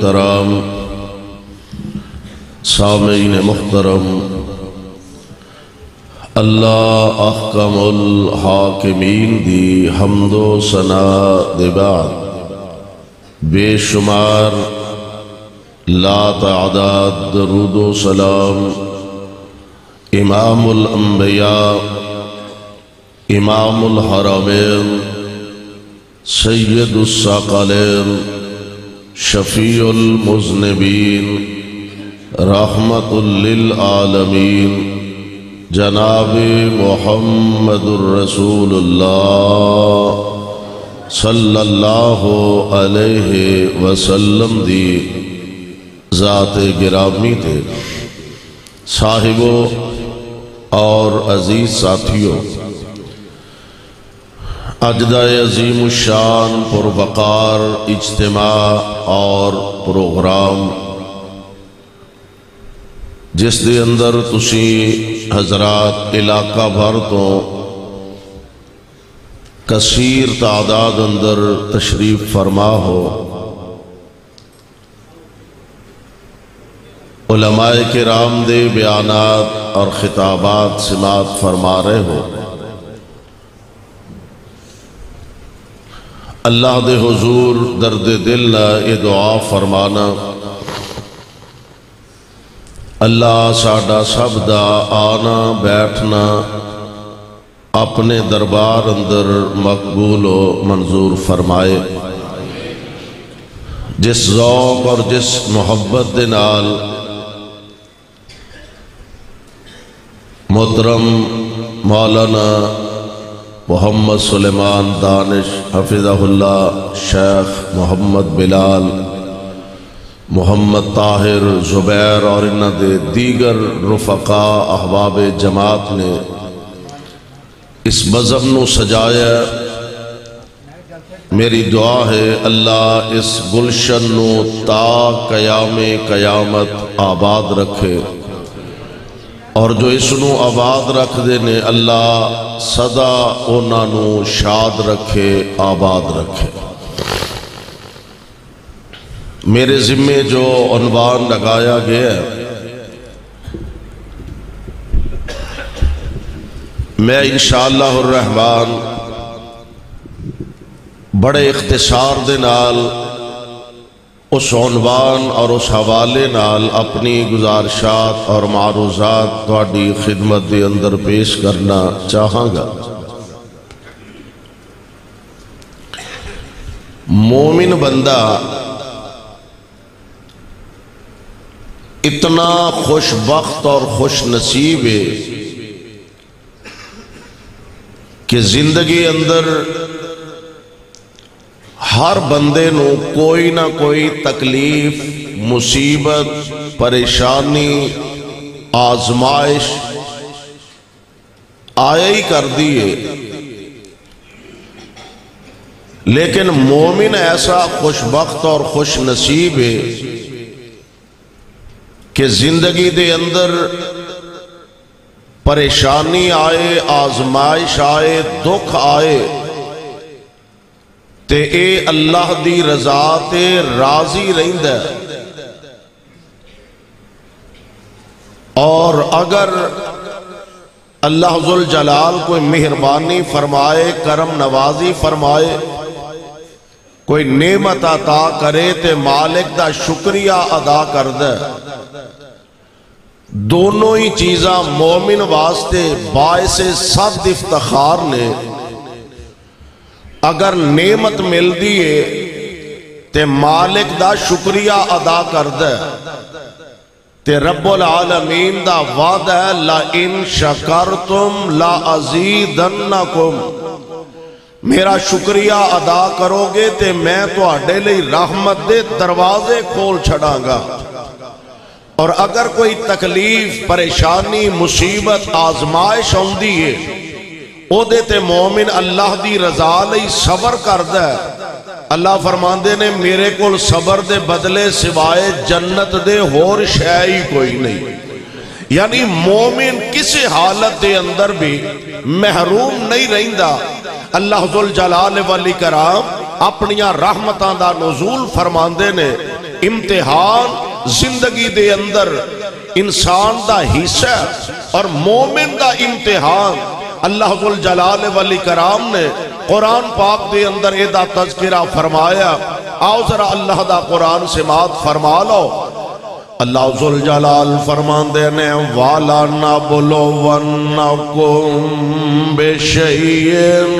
मोहतरम सामीन मोहतरम अल्लाह अहकमुल हाकिमीन दी हमदो सना दिबाद बेशुमार लात आदाद रुदो सलाम इमामुल अम्बिया इमामुल हरमैन सैयदुस्साकलैन शफीउल मुज़निबीन रहमतुल्लिल आलमीन, जनाब मोहम्मदुर्रसूलुल्लाह सल्लल्लाहु अलैहि वसल्लम दी ज़ात गिरामी थे साहिबो और अज़ीज़ साथियों अजदा अजीम शान पुरवकार इज्तमा और प्रोग्राम। जिस दे अंदर तुसी हजरात इलाका भर तो कसीर तादाद अंदर तशरीफ़ फरमा हो। उलमाए के राम दे बयानात और खिताबात समात फरमा रहे हो। अल्लाह दे हुजूर, दर्द दिल न, ये दुआ फरमाना। अल्लाह साडा सब दा आना, बैठना, अपने दरबार अंदर मकबूल व मंजूर फरमाए। जिस जौक और जिस मोहब्बत के नाल मोहतरम मौलाना मोहम्मद सुलेमान दानिश हफिज़हुल्ला शेख मोहम्मद बिलाल, मोहम्मद ताहिर जुबैर और इन्होंने दीगर रुफका अहबाब जमात ने इस मज़हब न सजाया। मेरी दुआ है अल्लाह इस गुलशन ता कयाम कयामत आबाद रखे। और जो इसनों आबाद रखते ने, अल्लाह सदा उन्होंने शाद रखे, आबाद रखे। मेरे ज़िम्मे जो अनवान लगाया गया है, मैं इंशाहमान बड़े इख्तिसार उस अनवान और उस हवाले नाल अपनी गुजारिशात और मारूजात थोड़ी खिदमत के अंदर पेश करना चाहागा। मोमिन बंदा इतना खुशबख्त और खुश नसीब है कि ज़िंदगी अंदर हर बंदे नु कोई ना कोई तकलीफ़, मुसीबत, परेशानी, आजमाइश आया ही कर दी है। लेकिन मोमिन ऐसा खुशबख्त और खुश नसीब है कि ज़िंदगी के अंदर परेशानी आए, आजमाइश आए, दुख आए ते ए अल्लाह दी रजा ते राज़ी रहिंदा। और अगर अल्लाह जुल जलाल कोई मेहरबानी फरमाए, करम नवाजी फरमाए, कोई नेमत अता करे ते मालिक का शुक्रिया अदा कर दे दोनों ही चीजा मोमिन वास्ते बायस सब इफ्तार ने। अगर नेमत मिलती है तो मालिक का शुक्रिया अदा कर दे। ते रब्बुल आलमीन दा वादा है, ला इन शकर तुम ला अजीदन्नकुम। मेरा शुक्रिया अदा करोगे तो मैं थोड़े लिए रहमत दे दरवाजे खोल छड़ागा। और अगर कोई तकलीफ़, परेशानी, मुसीबत, आजमाइश आँदी है मोमिन अल्लाह की रजा ली सबर करद अल्लाह फरमाते ने मेरे को सबर दे बदले सिवाए जन्नत दे होर शह ही कोई नहीं यानी मोमिन किसी हालत के अंदर भी महरूम नहीं रहा अल्लाह जलाल वाली कराम अपन रहमत का नजूल फरमाते ने इम्तिहान ज़िंदगी दे अंदर इंसान का हिस्सा और मोमिन का इम्तिहान अल्लाह जलाल वाली कराम ने कुरान पाक के अंदर एदा तस्करा फरमाया, आओ जरा अल्लाह का कुरान से मात फरमा लो अल्लाह जुल जलाल फरमाते ने, वाला ना बोलो वन बेशयन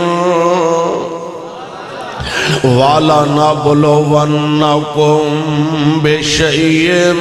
वाला ना बोलो वन बेशयन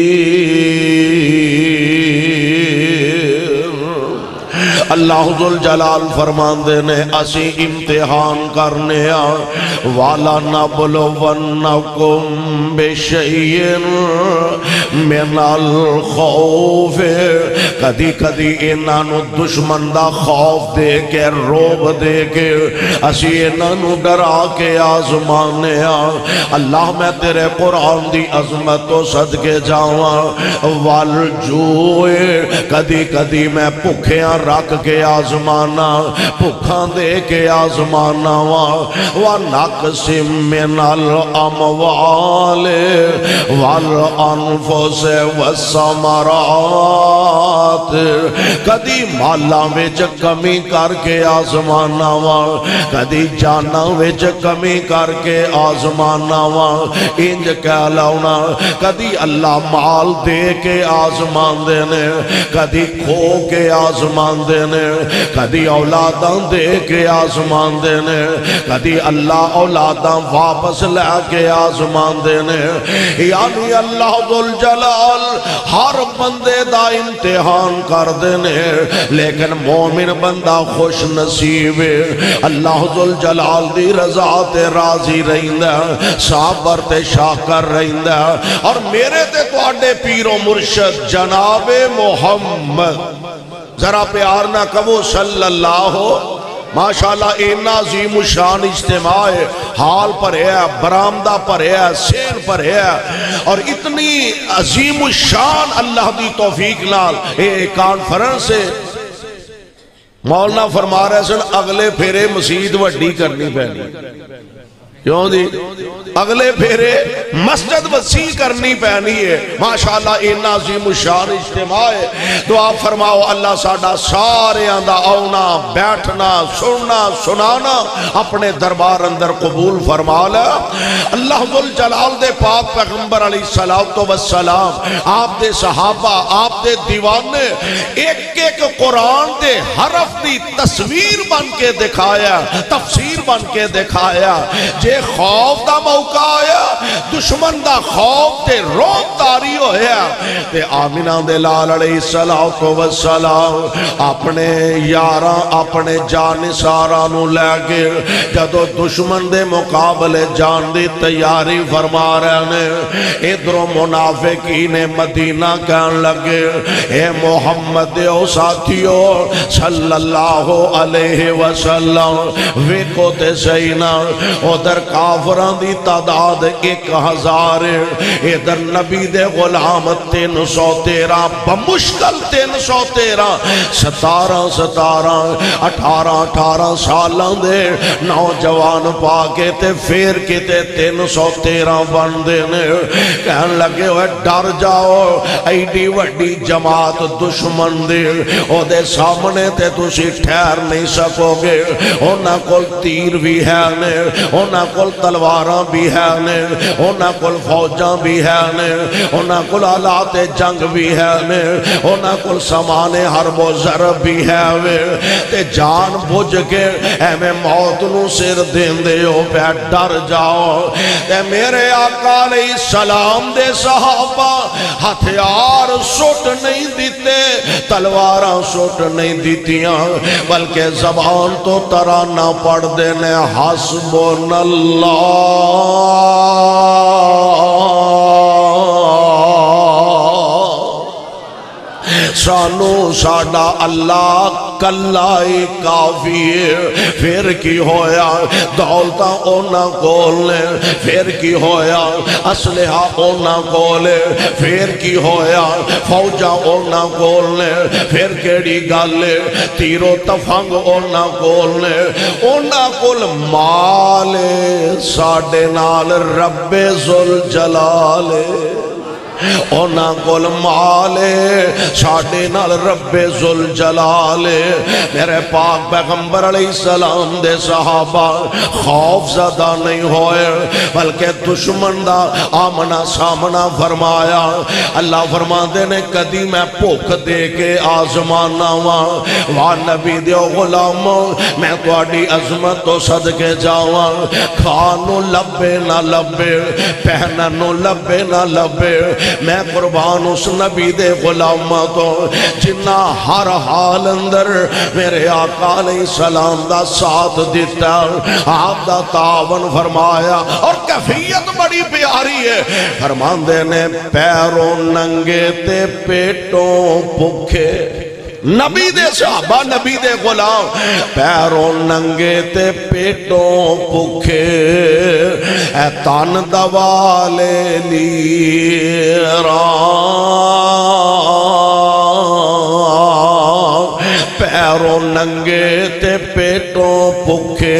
अनफुस वसमरात व बशर साबरी अल्लाह जलाल फरमाते ने, असी इम्तिहान करने वाला न बोलो वन कुम बेशन मेनल खौफ कदी कदी इन्हों दुश्मन का खौफ दे के रोब दे के असी इन्हों डरा के आजमाने अल्लाह, मैं तेरे कुरान की अजमत तो सदके जावा। वल जूए कदी कदी मैं भुखिया रख के आजमाना, भुखा दे के आजमाना वा वा नक सिमल अमवाल, वल अनफुस वसमरात कदी माला विच कमी करके आजमाना वा, कदी जाना विच कमी करके आजमाना वा, इंज कह लाना कदी अल्लाह माल दे के आजमाते ने, कदी खो के आजमाते ने कदी औलादा दे के ने अल्लाह औलादा वापस लैके ने यानी अल्लाह दुल जलाल हर बंदे का इम्तिहान करते ने लेकिन मोमिन बंदा खुश नसीब अल्लाह दुल जलाल दी रजा ते राज़ी रहिंदा साबर ते शाकर रहिंदा और मेरे ते पीरो मुर्शद जनाबे मोहम्मद जरा प्यार ना कहो, सल्लल्लाहु। माशाला इन्ना अजीम शान इज्तमा है। हाल भरया बरामदा भरया सेन भरया और इतनी अजीम शान अल्लाह की तौफीक ये कॉन्फ्रेंस है। मौलना फरमा रहे सन अगले फेरे मसीद वड्डी करनी पैनी। क्यों जी अगले फेरे मस्जिद वसी करनी पैनी है। माशाला इन्ना जी मुशान इज्तमा है। दुआ फरमाओ, अल्लाह साडा सारे आना बैठना, सुनना, सुनाना, अपने दरबार अंदर कबूल फरमा ला। अल्लाह जलाल दे पाक पैगंबर अली सलाम तो वसलाम आप दे सहाबा, आप दे दीवाने एक एक कुरान दे हरफ की तस्वीर बन के दिखाया, तफसीर बन के दिखाया। जे जे खौफ का मौका आया, दुश्मन का खौफ ते रोब तारी ते आमिना दे लाल सलाह तो वसलाम अपने यार, अपने जानिसारा लैके जदों दुश्मन के मुकाबले जान की तैयारी फरमा रहे ने, इधरों मुनाफिकी ने मदीना कह लगे ए मोहम्मद साथियो, सल्लल्लाहु अलैहि वसल्लम, वेखो ते सही ना, उधर काफर की तादाद एक हज़ार। इधर नबी दे गुलाम तीन सौ तेरह, बमुश्कल तीन सौ तेरह। सतारह सतारह अठारह अठारह साल दे नौजवान पा के ते फिर किते तीन सौ तेरह बनते ने। कह लगे हुए डर जाओ एडी वड्डी जमात दुश्मन दे। ओदे सामने ते तुसी ठहर नहीं सकोगे। उन्होंने को तीर भी है ने। उन्होंने को तलवार भी है ने उन्होंने को फौजा भी है ने उन्होंने को आलात जंग भी है ने उन्होंने को समान हर मोजर भी है वे। ते जान बुझ के एवं मौत न सिर देंदे हो डर जाओ। ते मेरे आका सलाम दे सहाबा हथियार सुट नहीं दिते, तलवार सुट नहीं दितिया, बल्कि जबान तो तराना पढ़ते ने, हसबो नल अल्लाह सानू साडा अल्लाह कला काफ़ी फिर की होया? दौलत उन्होंने कोल फिर की होया? असलिहा उन्होंने कोल फिर की होया? फौजा उन्होंने कोल ने। फिर केड़ी गल तीरो तफंग उन्होंने कोल ने। उन्होंने कोल माल साडे नाल रब्बे जुल जलाले उन्होंने कोल माले साडे नाल रब्बे जुल जलाले। मेरे पाक पैगंबर सलाम दे सहाबा, खौफ ज़्यादा नहीं होए, बल्कि दुश्मन का आमना सामना फरमाया, अल्लाह फरमाते ने, कदी मैं भुख दे के आजमाना वा। वाह नबी दो गुलाम, मैं थोड़ी अजमत तो सदके जावा। खानू लभे ना लभे पहनू लभे ना लभे मैं कुर्बान उस नबी दे गुलामा तो जिन्ना हर हाल अंदर मेरे आका सलाम का साथ दिता आप दा तावन फरमाया, और कैफियत बड़ी प्यारी है। फरमाते ने, पैरों नंगे ते पेटों भुखे। नबी दे सहाबा, नबी दे गुलाम। पैरों नंगे ते पेटों भुखे ए तन दवाले लीरा। पैरों नंगे ते पेटों भुखे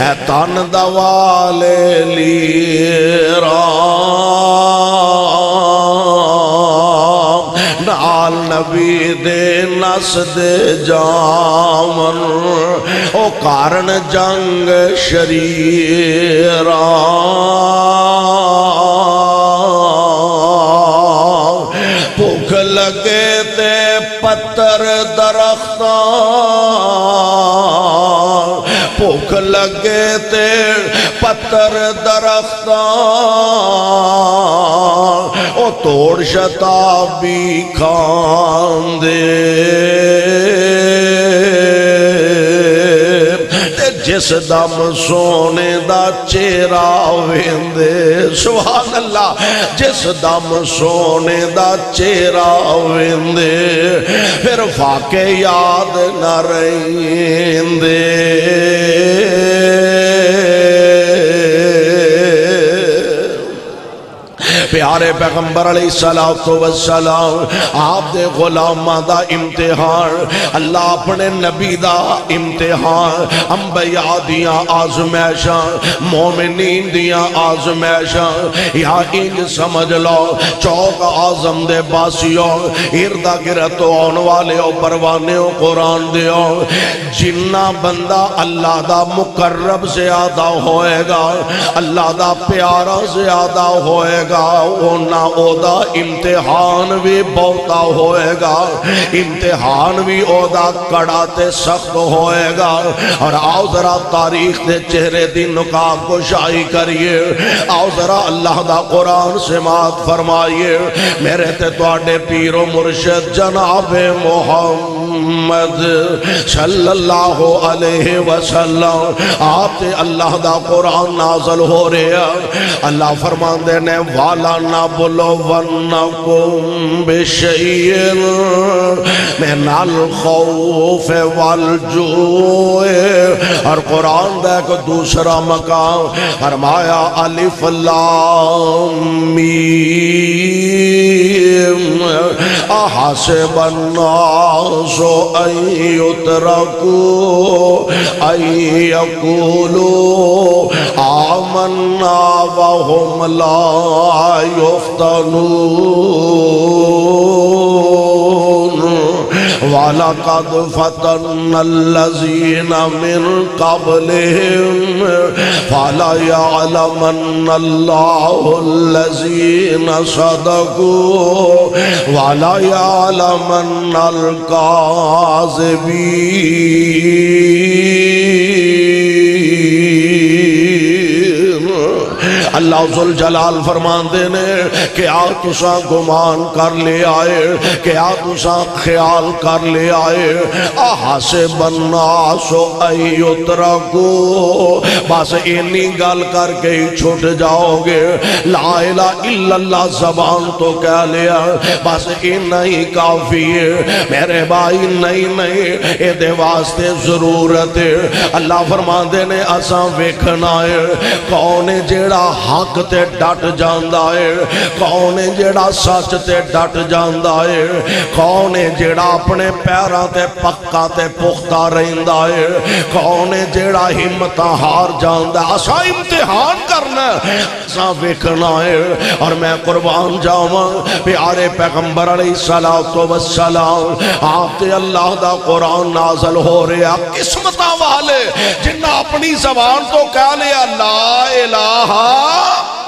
ए तन दवा दवाले लीरा। ਨਾਲ ਨਬੀ ਦੇ ਨਸਦੇ ਜਾਵਨ ਉਹ ਕਾਰਨ ਜੰਗ ਸ਼ਰੀਰਾ ਭੁੱਖ ਲੱਗੇ ਤੇ ਪੱਤਰ ਦਰਖਤਾਂ ਭੁੱਖ ਲੱਗੇ ਤੇ ਪੱਤਰ ਦਰਖਤਾਂ तोड़ शताबी खांदे जिस दम सोने दा चेहरा वेंदे सुभान अल्लाह जिस दम सोने दा चेहरा वेंदे, फिर फाके याद न प्यारे पैगंबर सलाम आप दे गुलामा दा इम्तिहान, अल्लाह अपने नबी दा इम्तिहान, अंबिया दिया आजमैशा मोमिनीन दिया आजमैशा या इंज समझ लो, चौक आज़म दे बासियों, इर्दा गिरत आने वाले परवाने कुरान दियो जिन्ना बंदा अल्लाह दा मुकर्रब ज़्यादा होएगा, अल्लाह दा प्यारा ज़्यादा होएगा ओना ओदा इम्तिहान भी बहुता होएगा। इम्तिहान भी ओदा कड़ा ते सख्त होएगा। और आओ जरा तारीख के चेहरे की नुकाब कुशाई करिए। आओ जरा अल्लाह का कुरान से मात फरमाइए। मेरे ते पीरो मुर्शद जनाबे मोहम्मद सल्लल्लाहु अलैहि वसल्लम। आप ते अल्लाह दा कुरान नाजल हो रहा अल्लाह फरमांदे ने वाला ना बोलो वन्नकुम बिशैइन मिनल खौफ वल जुए। और कुरान दा एक दूसरा मकाम, फरमाया, अलिफ लाम मीम। अहसिब अन्नास अन युतरकू अन यकूलू आमन्ना वहुम ला युफ्तनून वाला कद फतन अल्लजीन मिन कबलिहिम फला यअलमन अल्लाहुल्लजीन सदकू वाला यअलमन अल अल्लाह जुल जलाल फरमाते ने क्या तुसा गुमान कर ले आए क्या तुसा ख्याल कर ले आए। आहा से बनना सो उतरा को बस इन्नी गल करके ही छुट जाओगे। लाइला इल्लल्लाह जबान तो कह लिया, बस इन्ना ही काफ़ी है। मेरे भाई, नहीं नहीं ये वास्ते ज़रूरत है। अल्लाह फरमाते ने असा वेखना है, कौन जेड़ा हक ते डट जाता है। कौन है जेड़ा सच ते डट जाता है? कौन है जेड़ा अपने पैरों ते पक्का ते पुख्ता रहिंदा है? कौन है जेड़ा हिम्मत हार जाता असा इम्तिहान करना असा वेखना है। और मैं कुर्बान जावा। प्यारे पैगंबर अली सलाह तो वसलाम आप ते अल्लाह का कुरान नाजल हो रहा किस्मत वाले, जिन्ना अपनी जबान तो कह लिया, ला इलाहा Allah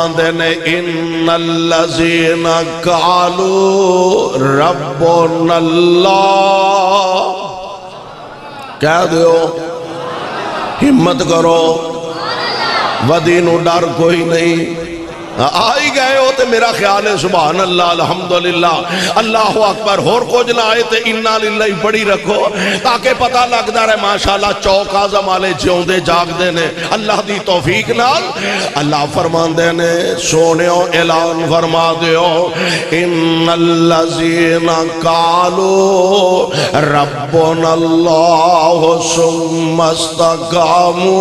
फरमाते ने इन लजीन कालू रबो नल्ला कह दो हिम्मत करो वदी डर कोई नहीं आ ही गए हो तो मेरा ख्याल है सुबह अल्लाह अलहमदुल्लाह अल्लाह अकबर, होर कुछ ना आए तो इन्ना लीला ही बड़ी रखो, ताकि पता लगता रहे माशाला चौक आज़म वाले जिਉਂਦੇ जागते ने। अल्लाह की तौफीक नाल। अल्लाह फरमाते ने सोने ऐलान फरमा दो इन लजीना कालो रबन अल्लाह सुमस्तकामो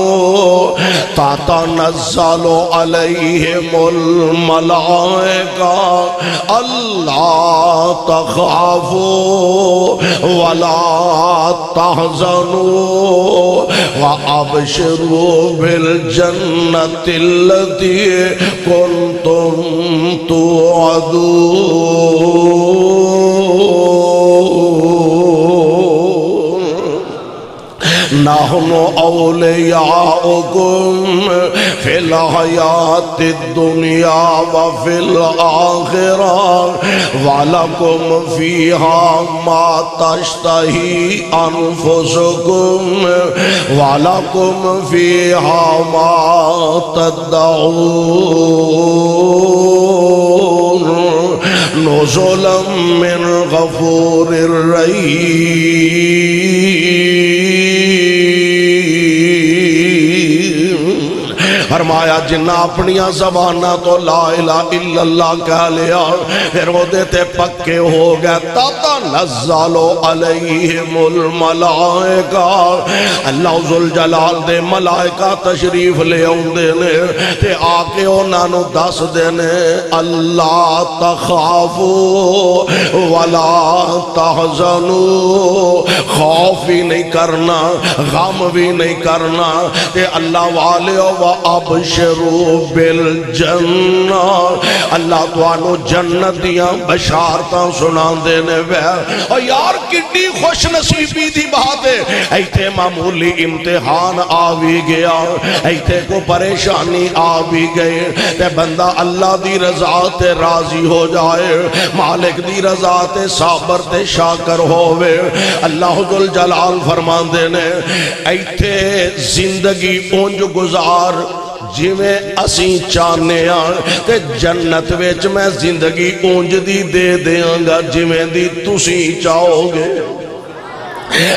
ताता नज़लो अलैहिमुल मलाएका अल्लाह तखाफो वला तहजनो व शुरू बिल जन्नतिल दिए कौन तुम तो तुअदून। नाहनो औलियाउकुम फिल हयात दुनिया व फिल आखिरा वलकुम फीहा मा तश्तही अनफुसुकुम वलकुम फीहा मा तदऊन नुजुलम मिन गफूरिर फरमाया, जिन्ना अपन जबाना तो ला इला इल्लल्लाह कह लिया, फिर ते पक्के हो गए। ताता नज़लो अलैहिमुल मलाइका। अल्लाह जुल जलाल दे मलाइका तशरीफ़ ले आउंदे ने, ते आके उन्हां नु दसदे ने, अल्लाह तखाफू वला तहजनू, खौफ भी नहीं करना, गम भी नहीं करना, ते अल्लाह वाले व अबशरू बिल जन्ना अल्लाह तुहानू जन्नत दियाँ बशारतां सुनांदे ने वे। ओ यार किड्डी खुश नसीबी दी बात है। इथे मामूली इम्तिहान आ भी गया। इथे को परेशानी आ भी गए ते बंदा अल्लाह दी रजा ते राज़ी हो जाए। मालिक दी रजा ते साबर ते शाकर होवे। अल्लाह जुल जलाल फरमांदे ने इथे ज़िंदगी उंज गुजार जिमें असी चाहने ते जन्नत बेच मैं ज़िंदगी उंज दी दे देंगा जिमें दी तुसी चाहोगे।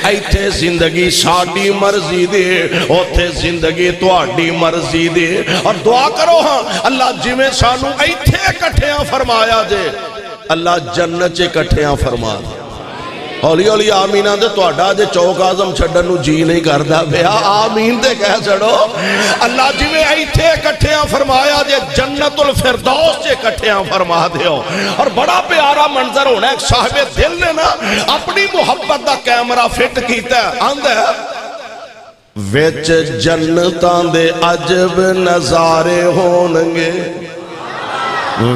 इत ज़िंदगी साड़ी मर्ज़ी दे उथे ज़िंदगी थोड़ी मर्ज़ी दे। और दुआ करो हाँ अल्लाह जिमें सानू इतें कट्ठिया फरमाया जे, अल्लाह जन्नत कट्ठिया फरमा दे। ਹੌਲੀ ਹੌਲੀ ਆਮੀਨਾਂ ਦੇ ਤੁਹਾਡਾ ਜੇ ਚੌਕ ਆਜ਼ਮ ਛੱਡਣ ਨੂੰ ਜੀ ਨਹੀਂ ਕਰਦਾ ਪਿਆ ਆਮੀਨ ਤੇ ਕਹਿ ਛੜੋ ਅੱਲਾ ਜਿਵੇਂ ਇੱਥੇ ਇਕੱਠਿਆਂ ਫਰਮਾਇਆ ਜੇ ਜੰਨਤੁਲ ਫਿਰਦੌਸ 'ਚ ਇਕੱਠਿਆਂ ਫਰਮਾ ਦਿਓ ਔਰ ਬੜਾ ਪਿਆਰਾ ਮੰਜ਼ਰ ਹੋਣਾ ਇੱਕ ਸਾਹਬੇ ਦਿਲ ਨੇ ਨਾ ਆਪਣੀ ਮੁਹੱਬਤ ਦਾ ਕੈਮਰਾ ਫਿੱਟ ਕੀਤਾ ਆਂਦਾ ਵਿੱਚ ਜੰਨਤਾਂ ਦੇ ਅਜਬ ਨਜ਼ਾਰੇ ਹੋਣਗੇ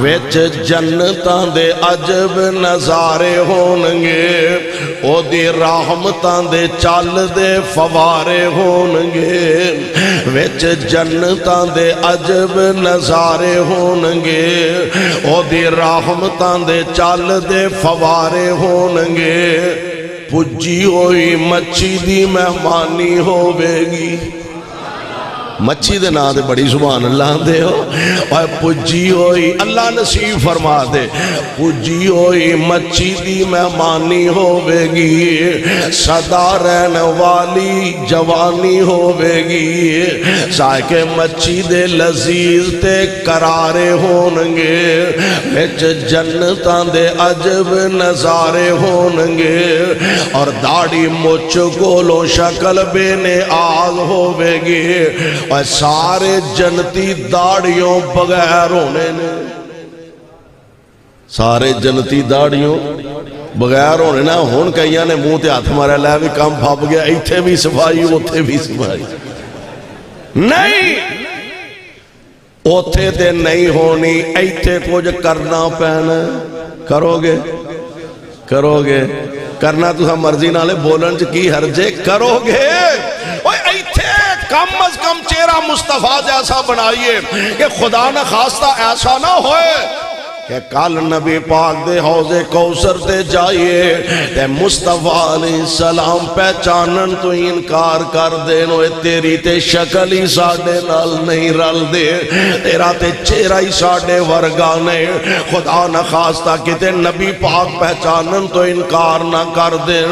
ਵਿੱਚ ਜੰਨਤਾਂ ਦੇ ਅਜਬ ਨਜ਼ਾਰੇ ਹੋਣਗੇ ਉਹਦੀ ਰਹਿਮਤਾਂ ਦੇ ਚੱਲਦੇ ਫਵਾਰੇ ਹੋਣਗੇ ਵਿੱਚ ਜੰਨਤਾਂ ਦੇ ਅਜਬ ਨਜ਼ਾਰੇ ਹੋਣਗੇ ਉਹਦੀ ਰਹਿਮਤਾਂ ਦੇ ਚੱਲਦੇ ਫਵਾਰੇ ਹੋਣਗੇ ਪੁੱਜੀ ਹੋਈ ਮੱਛੀ ਦੀ ਮਹਿਮਾਨੀ ਹੋਵੇਗੀ मच्छी दे नां बड़ी सुभान अल्लाह दे हो। पुजी होई, अल्लाह नसीब फरमा दे। पुजी होई, मच्छी दी मेहमानी होवेगी। सदा रहन वाली जवानी होवेगी। साके मच्छी दे लजीज ते करारे होणगे विच जन्नतां दे अजब नजारे होणगे और दाढ़ी मुछ कोलों शक्ल बेने आग होवेगी। और सारे जनती दाड़ियों बगैर होने ने। सारे जनती दाड़ियों बगैर होने ना हूँ कई ने मुँह ते हथ मारिया लै भी काम फप गया इथे भी सफ़ाई उथे भी सफ़ाई। नहीं! उथे ते नहीं होनी इथे कुछ करना पैना। करोगे? करोगे? करना तुसा मर्ज़ी नाले, बोलन च की हरजे, करोगे? ओए इथे कम अज कम चेहरा मुस्तफ़ा जैसा बनाइए कि खुदा न खास्ता ऐसा ना होए। कि कल नबी पाक दे हौजे कौसर ते जाइए। ते मुस्तफ़ा सलाम पहचानन तो इनकार कर देन, ओए तेरी ते शक्ल ही साडे नाल नहीं रल दे तेरा ते चेहरा ही साडे वर्गा ने खुदा न खास्ता किते नबी पाक पहचानन तो इनकार ना कर देन।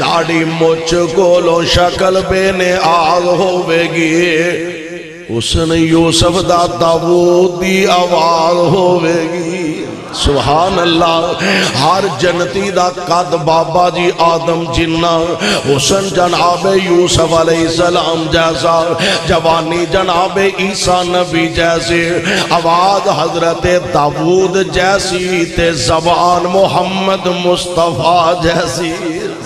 दाढ़ी मुछ कोलो शक्ल बेने आग होवेगी। उसने यूसफ दा दाऊद दी आवाज़ होवेगी। सुभान अल्लाह हर जनती दा कद बाबा जी आदम जिन्ना। हुसन जनाबे यूसुफ सलाम जैसा, जवानी जनाबे ईसा नबी जैसे। आवाज़ हज़रत दाऊद जैसी ते जबान मोहम्मद मुस्तफ़ा जैसी।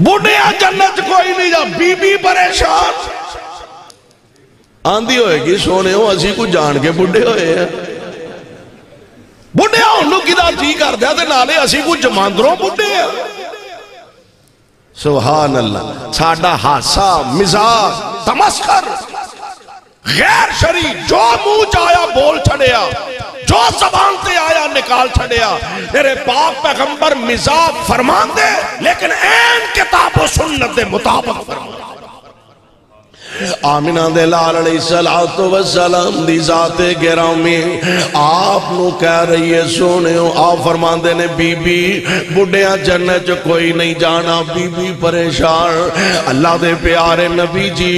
बुढ़िया जन्नत कोई नहीं जा, बीबी परेशान। आंधी होएगी, सोने असि कुछ जान के बुढ़े हैं। बुढ़िया हूँ कि जी करदा नाले असि कुछ जमांदरों बुढ़े हैं। सुहान अल्लाह साडा हासा मिजाज, तमस्कर। गैर शरी जो मुँह चाया बोल छड़िया। जो जबान से आया, निकाल छड़िया। तेरे बाप पैगंबर मिजाज फरमान दे लेकिन एन किताब सुन्नत के मुताबिक फरमा आमिना दे लाल सलातो वसलाम दी जाते गिरामी। आप नु कह रही है सोने आप फरमाते ने, बीबी, बुढ़िया जन्नत च कोई नहीं जाना, बीबी परेशान। अल्लाह दे प्यारे नबी जी,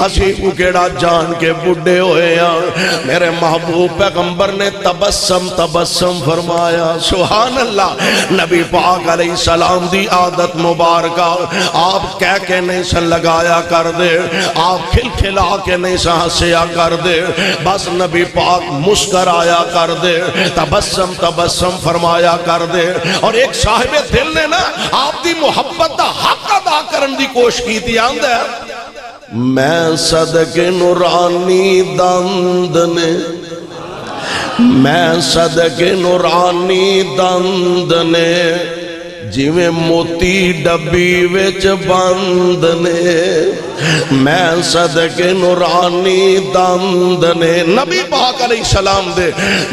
असी केड़ा जान के बुढ़े होए हैं मेरे महबूब पैगंबर ने तबस्सम तबस्सम फरमाया सुहान अल्लाह नबी पाक अलैहि सलाम दी आदत मुबारक आप कह के नहीं सन लगाया कर दे। आप खिलखिला के नहीं हंसया कर दे। बस नबी पाक मुस्कराया कर दे। तबस्सम तबस्सम फरमाया कर दे। और एक साहिब दिल ने ना आपकी मुहब्बत का हक अदा करने की कोशिश की आंदा मैं सदके नुरानी दंद ने, मैं सदके नुरानी दंद ने जिमें मोती डब्बी विच बंद ने मैं सदके नुरानी दंद ने नबी पाक अलैहि सलाम दे,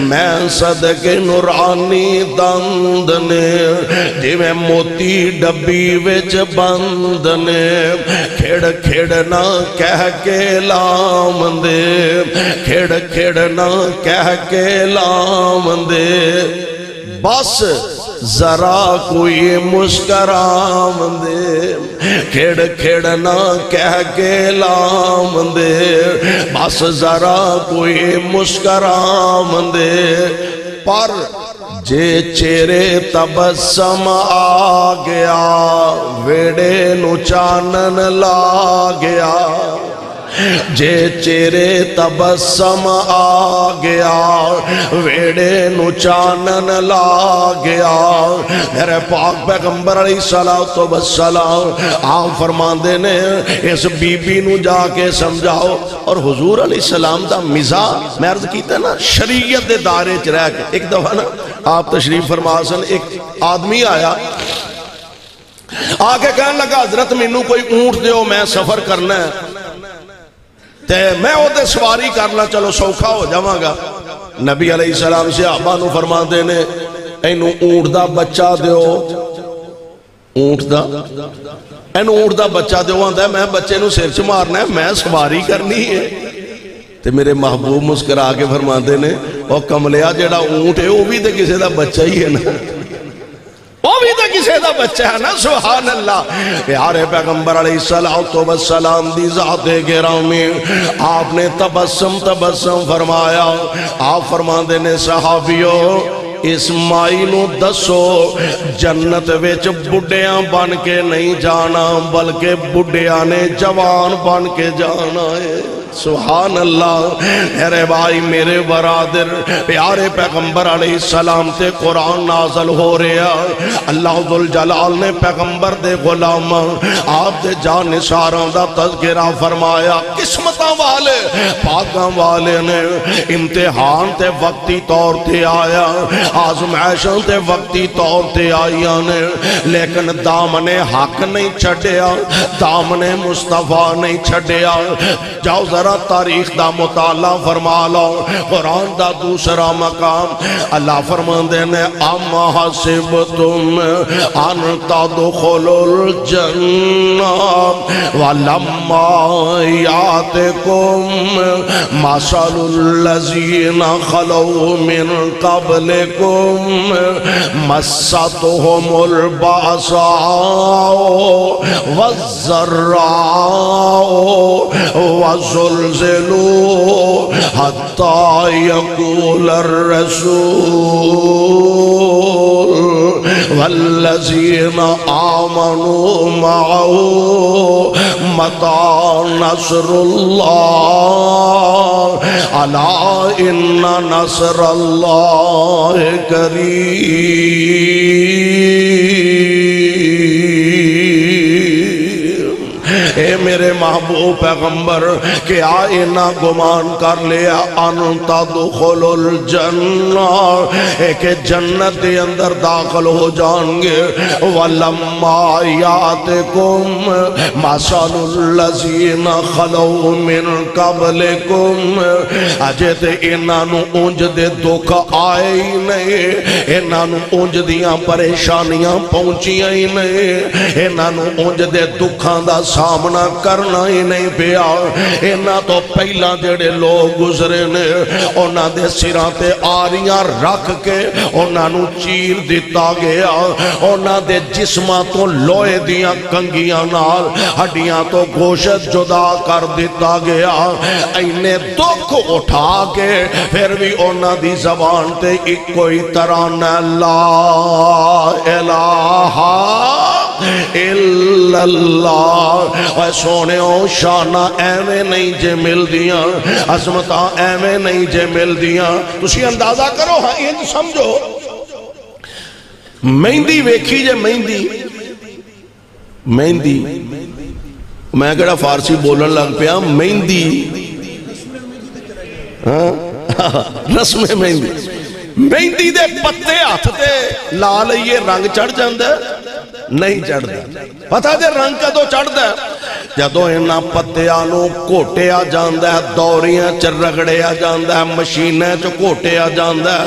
मैं सदके नुरानी दंद ने जिमें मोती डब्बी विच बंद ने खिड़ खिड़ना कह के लाम दे खिड़ खिड़ना कह के लाम दे बस जरा कोई मुस्कराम दे खेड़ खेड़ना कह के लाम दे बस जरा कोई मुस्कराम दे पर जे चेरे तबसम आ गया, वेड़े नु चानन ला गया। जे चेरे तबसम आ गया, वेड़े नु चानन ला गया। मेरे पाक पैगंबर अली सलाह तो बसलाम आप फरमाते ने, इस बीबी नु जाके समझाओ। और हुजूर अली सलाम का मिजा मैं किया ना, शरीयत के दायरे च रह के, एक दफ़ा ना, आप तशरीफ़ फरमा सन, एक आदमी आया, आके कह लगा, हज़रत, मैनू कोई ऊँट दो मैं सफ़र करना है। मैं वो सवारी करना, चलो सौखा हो जावगा। नबी अली सलाम सिहाबा फरमाते ने इनू ऊँट का बच्चा दो ऊँट इन ऊँट का बच्चा दो आंदा मैं बच्चे सिर च मारना मैं सवारी करनी है। ते मेरे महबूब मुस्करा के फरमाते ने और कमलिया जड़ा ऊँट है वह भी तो किसी का बच्चा ही है ना? तो आपने तबस्सम तबस्सम फरमाया। आप फरमाते ने, सहाबियो इस माई दसो, जन्नत बुढ़िया बन के नहीं जाना, बल्कि बुढ़िया ने जवान बन के जाना है। सुहान अल्लाह मेरे भाई, मेरे बरादर, प्यारे पैगंबर अली सलाम से कुरान नाजल हो रहा अल्लाह जलाल ने पैगंबर दे गुलाम, आप दे जान निसारा का तस्करा फरमाया, किस्मत वाले, पागा वाले ने इम्तिहान ते वक्ती तौर ते आया आजमैशों ते वक्ती तौर ते आईया ने। लेकिन दामने हक नहीं छड़िया दामने मुस्तफ़ा नहीं छड़िया जाओ जरा जरा तारीख का मुताला फरमा लो, कुरान का दूसरा मकाम। अल्लाह फरमाते ने अम हसिब तुम अन मिन कबलिकुम मस्सतहुमुल बासाओ वज़र्राओ वज़ुलज़िलू हत्ता यकूल रसूल वल्लज़ीना आमनू माऊ मता नसरुल्लाह अला इन्ना नसरल्लाह करीब ए मेरे महबूब पैगंबर, के आ इना गुमान कर लिया, अनता दुखुल जन्ना। एक जन्नत के अंदर दाखिल हो जाएँगे वलम्मा यात कुम मिन कबलिकुम। अजे ते इन्हां उंज दे दुख आए ही नहीं इन्हां उंज दियाँ परेशानियाँ पहुंचियाँ ही नहीं इन्हां उंज दे दुखां दा सामना करना ही नहीं पिया। इन्हां तो पहला जेड़े लोग गुजरे ने, उन्हां दे सिरां ते आरियाँ रख के उन्हां नु चीर दिता गया उन्हां दे जिस्मां तो लोहे दियाँ नाल, हड्डियाँ तो गोशत जुदा कर दिता गया इन्ने दुख उठा के फिर भी उन्हां दी जबान ते इको ही तराना ला इलाहा। सोने शाना नहीं जे नहीं जे अंदाज़ा करो हाँ इंज समझो। मेहंदी वेखी जे मेहंदी? मेहंदी? मैं केड़ा फारसी बोलन लग पिया? मेहंदी? हाँ? रस्म मेहंदी। मेहंदी दे पत्ते हथ ते ला लईए, रंग चढ़ जाता ਨਹੀਂ ਚੜਦਾ ਪਤਾ ਜੇ ਰੰਗ ਕਦੋਂ ਚੜਦਾ ਜਦੋਂ ਇਹਨਾਂ ਪੱਤਿਆਂ ਨੂੰ ਘੋਟਿਆ ਜਾਂਦਾ ਦੌਰੀਆਂ ਚ ਰਗੜਿਆ ਜਾਂਦਾ ਮਸ਼ੀਨਾਂ ਚ ਘੋਟਿਆ ਜਾਂਦਾ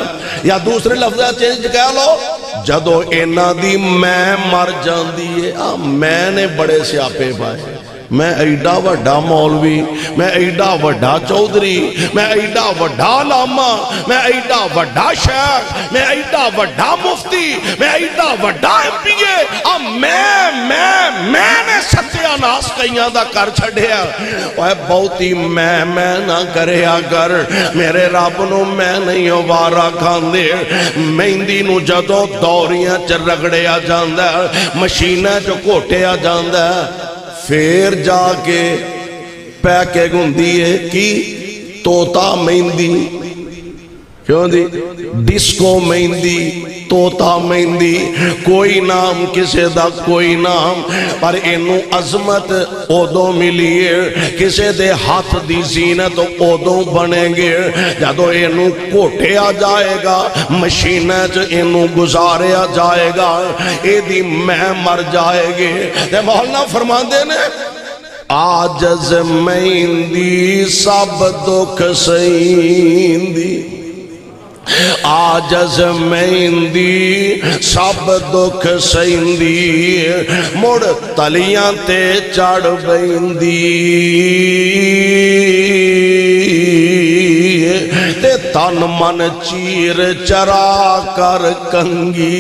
ਜਾਂ ਦੂਸਰੇ ਲਫ਼ਜ਼ਾਂ ਚ ਇੰਜ ਕਹਿ ਲਓ, ਜਦੋਂ ਇਹਨਾਂ ਦੀ ਮੈਂ ਮਰ ਜਾਂਦੀ ਏ ਆ ਮੈਂ ਨੇ ਬੜੇ ਸਿਆਪੇ ਪਾਏ। मैं एडा वा मौलवी, मैं एडा वा चौधरी, मैं एडा वड्डा लामा, मैं एडा वड्डा शेख, मैं एडा वड्डा मुफ्ती, मैं एडा वड्डा एमपीए। आ मैं मैं, मैंने सत्यानाश कईयां दा कर छड़िया बहुती मैं मैं ना करया कर। मेरे रब न मैं नहीं वारा खांदे मेहंदी जदों दौरियाँ च रगड़िया जांदा, मशीनां च घोटिया फिर जाके पैकिंग होंगी है कि तोता मेहंदी क्यों दी? डिस्को मेहंदी, तोता मेहंदी, कोई नाम किसी का कोई नाम, पर इनू अजमत उदों मिली है किसी के हाथ की जीनत उदों बनेगे। जदों इनू घोटिया जाएगा, मशीना च इनू गुजारिया जाएगा यदि मैं मर जाएगी। ते मोहल्ला फरमाते ने, आजज मेहंदी सब दुख सही आजज मेहंदी, सब दुख सही मुड़ तलियाँ ते चढ़ ते तन मन चीर चरा कर कंगी,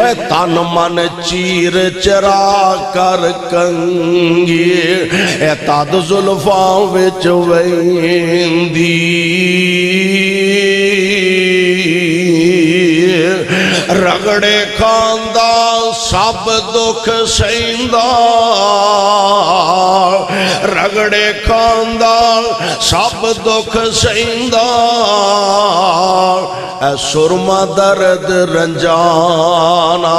ओए तन मन चीर चरा कर कंगी, ए तद जुल्फा विच वैंदी। रगड़े खांदा सब दुख सहिंदा रगड़े खांदा सब दुख सहिंदा सुरमा दर्द रंजाना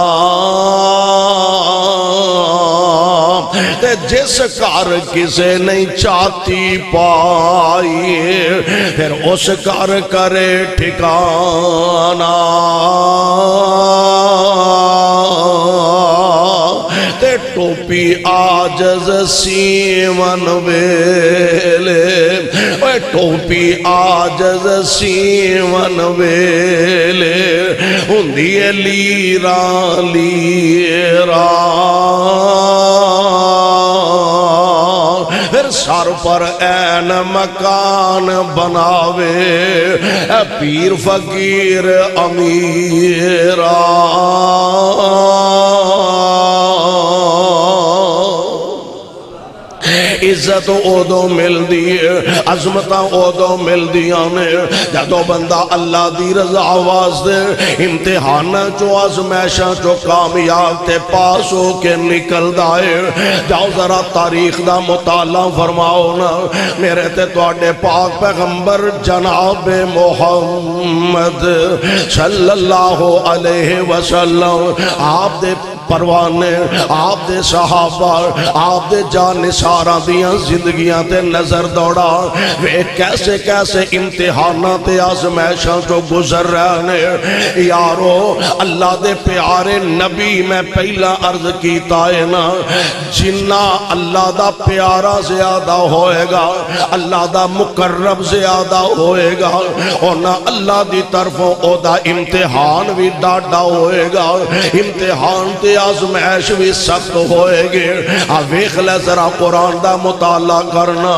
ते जिस घर किसे नहीं चाती पाई, फिर उस घर करे ठिकाना। ते टोपी आजज सीवन वेले टोपी आजज सीवन वेले है लीरा लीरा। सर पर ऐन मकान बनावे। पीर फकीर अमीरा इज़्ज़त उदो मिलती है, अजमत उदो मिलदिया ने। जो बंदा अल्लाह की रजा वास्ते इम्तिहान चो, अजमैशा चो कामयाब ते पास हो के निकलता है, जाओ जरा तारीख का मुताला फरमाओ ना। मेरे ते थोड़े पाक पैगंबर जनाब मोहम्मद सल्लल्लाहु अलैहि वसल्लम आप दे परवाने आप दे सहाबा आप दे जान निसारा दिया जिंदगियाँ ते नज़र दौड़ा। वे कैसे कैसे इम्तिहाना आजमैशा चो गुजर रहे ने। यारो, अल्लाह दे प्यारे नबी, मैं पहला अर्ज़ किया है ना, जिन्ना अल्लाह दा प्यारा ज़्यादा होएगा, अल्लाह दा मुकर्रब ज़्यादा होएगा और अल्लाह की तरफों ओदा इम्तिहान भी डाडा होएगा। इम्तिहान ते आजमैश भी सख्त होएगी। आ, वेख ले जरा कुरान का मुताला करना।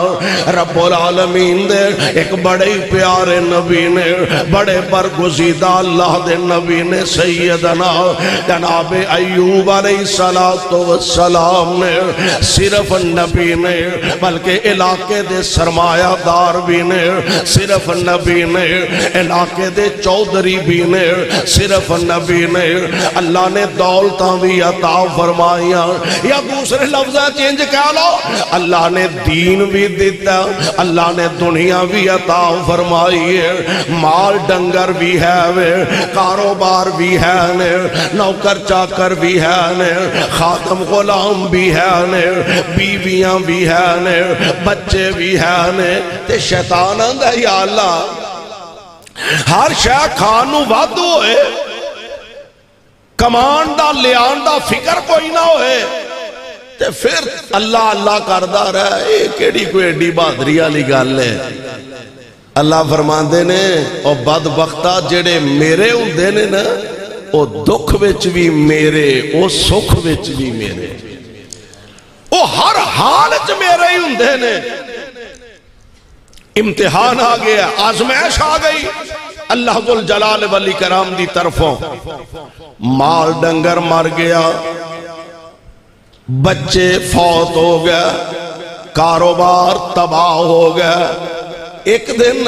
रब्बुल आलमीन दे, एक बड़े ही प्यारे नबी ने, बड़े बरगुजीदा अल्लाह दे नबी ने, सैयदना जनाब अयूब सलाम ने, सिर्फ़ नबी ने, बल्कि इलाके दे सरमायादार भी ने, सिर्फ़ नबी ने, इलाके दे चौधरी भी ने, सिर्फ़ नबी ने, अल्लाह ने दौलत भी अता फरमाइया या दूसरे लफ्ज चेंज कह लो। अल्लाह ने दीन भी दिता, अल्लाह ने दुनिया भी अता फरमाई है। माल डंगर भी है वे, कारोबार भी है ने, नौकर चाकर भी है ने, खातम गुलाम भी है ने, बीवियाँ भी है ने, बच्चे भी है ने, ते शैतान आंदा या अल्लाह। हर शह खान वाधू होए कमान का लियान का फ़िक्र कोई ना होए। ते फिर अल्लाह अल्लाह करता रहा। कि कोई एडी बहादरी वाली गल है। अल्लाह फरमाते ने बद जेड़े मेरे होंगे ने ना वो दुख विच भी मेरे वो सुख विच भी मेरे। वो हर हाल च मेरे ही होंगे ने। इम्तिहान आ गया आजमैश आ गई। अल्लाह गुल जलाल वली कराम की तरफों। माल डंगर मर गया। बच्चे फौत हो गए, कारोबार तबाह हो गया एक दिन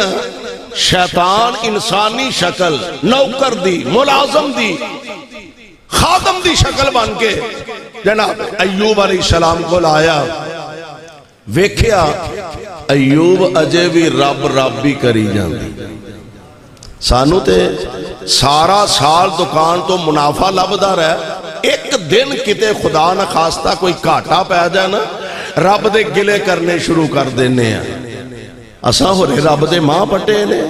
शैतान इंसानी शक्ल, नौकर दी, मुलाजम दी, खादम दी शक्ल बन के जनाब अयूब सलाम को लाया वेख्या अयूब अजे भी रब रब ही करी जाती सानू ते सारा साल दुकान तो मुनाफा लभदा रहा एक दिन किते खुदा न खास्ता कोई घाटा पै जाए ना, रब दे गिले करने शुरू कर देने असा हो रहे रब दे माँ पटे ने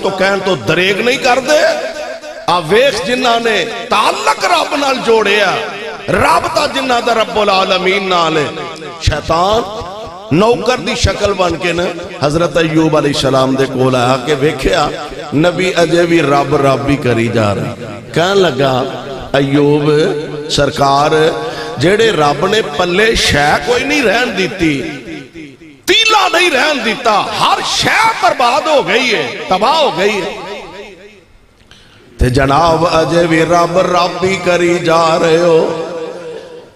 तो तो नहीं करते ने तालक रब जोड़िया रब शैतान नौकर की शक्ल बन के न, हज़रत अयूब अली सलाम के कोल आया वेख्या, नबी अजे भी रब रब ही करी जा रहा कह लगा अयूब सरकार, जेड़े रब ने पल्ले शह कोई नहीं रहन दी तीला नहीं रहन दिता, हर शह बर्बाद हो गई है, तबाह हो गई है। ते जनाब अजे भी रब रब ही करी जा रहे हो,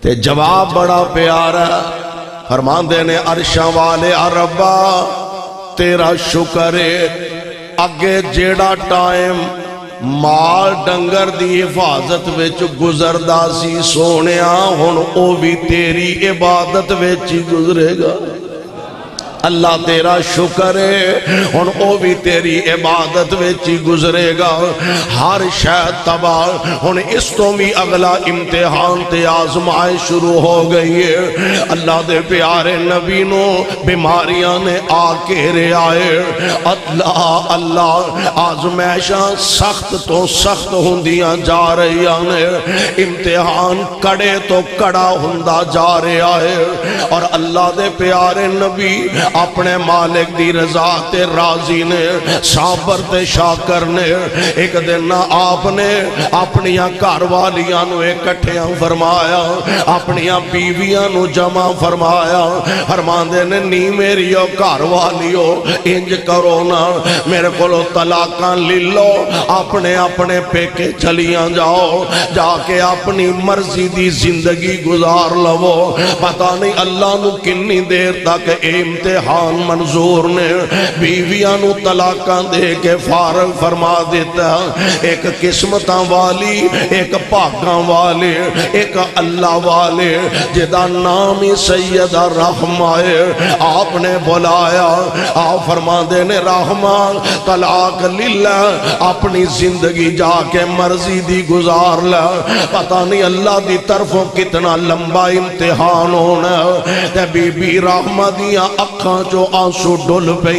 ते जवाब बड़ा प्यारा फरमाते ने अरशा वाले अरबा तेरा शुक्र है। अगे जेड़ा टाइम माल डंगर की हिफाजत विच गुजरदा सी सोने हूँ भी तेरी इबादत गुजरेगा। अल्लाह तेरा शुक्र है। हूँ वह भी तेरी इबादत विच ही गुजरेगा। हर शह तबाह। हूँ इस तो भी अगला इम्तिहान ते आजमाए शुरू हो गई है। अल्लाह दे प्यारे नबी नो बीमारियाँ ने आके रे आए अल्लाह अल्लाह आजमैशा सख्त तो सख्त होंदियाँ जा रही ने। इम्तिहान कड़े तो कड़ा होंदा जा रहा है। और अल्लाह दे प्यारे नबी अपने मालिक की रजा ते राज़ी ने, साबर ते शाकर ने, एक दिन आपने अपन घर वालिया इकट्ठिया फरमाया अपन बीविया जमा फरमाया फरमाते ने, नी मेरी घर वालियो, इंज करो ना, मेरे को तलाक ले लो, अपने अपने पेके चलिया जाओ, जाके अपनी मर्ज़ी की ज़िंदगी गुजार लवो। पता नहीं अल्लाह किन्नी देर तक इम्तिहान मंजूर ने बीविया तलाका दे के फारग फरमा दिता एक किस्मत वाली, एक भागा वाले, एक अल्लाह वाले, जिदा नाम ही सैयद रहमाए आपने बुलाया, आप फरमा ने रहमा तलाक लीला अपनी ज़िंदगी जाके मर्ज़ी दी गुजार ला। पता नहीं अल्लाह की तरफों कितना लंबा इम्तिहान होना बीबी रहमा दिया अखा चो आँसू डुल पे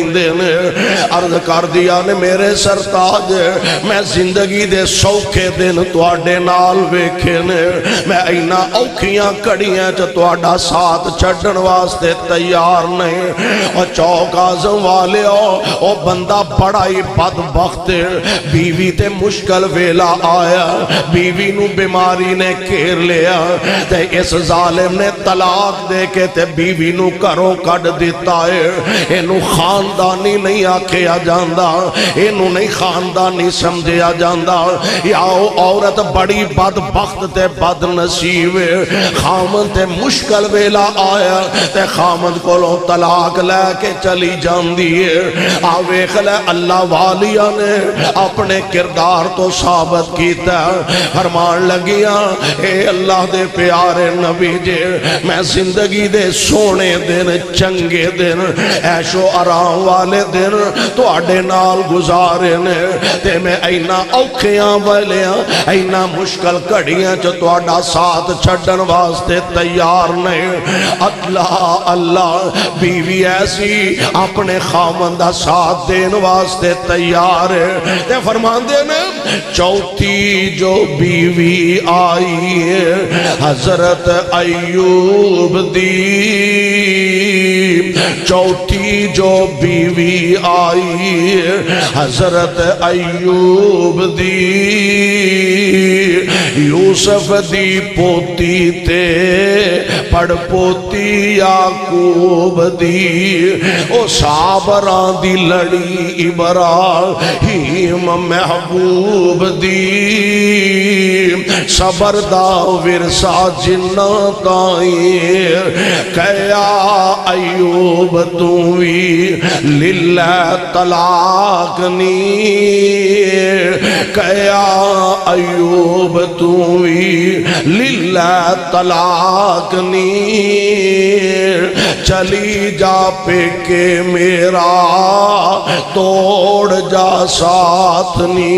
अर्ज़ कर दिया ने मेरे सरताज, मैं ज़िंदगी दे सौखे दिन थोड़े नाल वेखे ने, मैं इना औखियाँ घड़ियाँ च साथ छड़न वास्ते तैयार नहीं। और चौक आज़म वाले ओ बंदा बड़ा ही बद वक्त बीवी ते मुश्किल वेला आया, बीवी नु बीमारी ने घेर लिया, ते इस जालिम ने तलाक दे के ते बीवी नु घरों कट दिता इनू खानदानी नहीं आखिया जाता इनू नहीं खानदानी समझिया जाता या औरत बड़ी बद वक्त ते बद नसीब खामन ते मुश्किल वेला आया। ते खामन को तलाक लैके चली जाती है। आ वेख लै अल्लाह वालिया ने अपने किरदार तो साबित किया फरमान लगिया, ए अल्लाह दे प्यारे नबी जे, मैं ज़िंदगी दे सोने दिन चंगे दिन ऐशो आराम वाले दिन थोड़े तो नाल गुजारे ने। ते मैं इना औखिया वालिया इना मुश्किल घड़िया च थोड़ा साथ छड़न वास्ते तैयार नहीं अल्लाह अल्लाह, बीवी ऐसी अपने खामन का साथ देन वास्ते तैयार है। ते फरमाते ने, चौथी जो बीवी आई है, हज़रत अयूब दी चौथी जो बीवी आई हज़रत अयूब दी। यूसफ दी पोती ते पड़ पोती याकूब दी ओ साबरा दी लड़ी इब्राहिम महबूब दी। सबर दा विरसा जिन्ना ताई, कया अयूब तू भी लीला तलाक नी। कया अयूब तू भी लीला तलाक नी चली जा पेके मेरा, तोड़ जा साथ नी